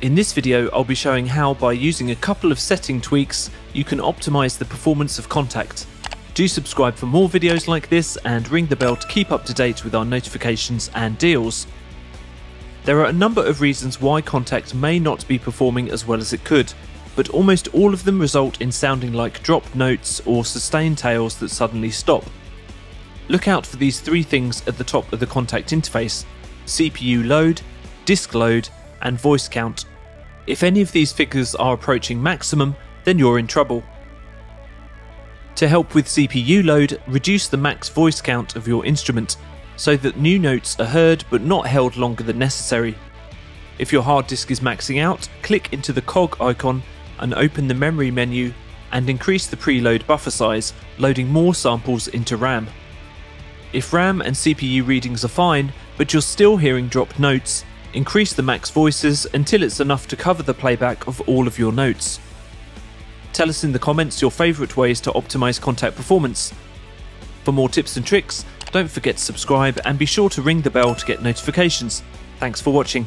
In this video, I'll be showing how by using a couple of setting tweaks, you can optimize the performance of Kontakt. Do subscribe for more videos like this and ring the bell to keep up to date with our notifications and deals. There are a number of reasons why Kontakt may not be performing as well as it could, but almost all of them result in sounding like dropped notes or sustained tails that suddenly stop. Look out for these three things at the top of the Kontakt interface CPU load, disk load, and voice count. If any of these figures are approaching maximum, then you're in trouble. To help with CPU load, reduce the max voice count of your instrument so that new notes are heard but not held longer than necessary. If your hard disk is maxing out, click into the cog icon and open the memory menu and increase the preload buffer size, loading more samples into RAM. If RAM and CPU readings are fine, but you're still hearing dropped notes, increase the max voices until it's enough to cover the playback of all of your notes. Tell us in the comments your favourite ways to optimise Kontakt performance. For more tips and tricks, don't forget to subscribe and be sure to ring the bell to get notifications. Thanks for watching.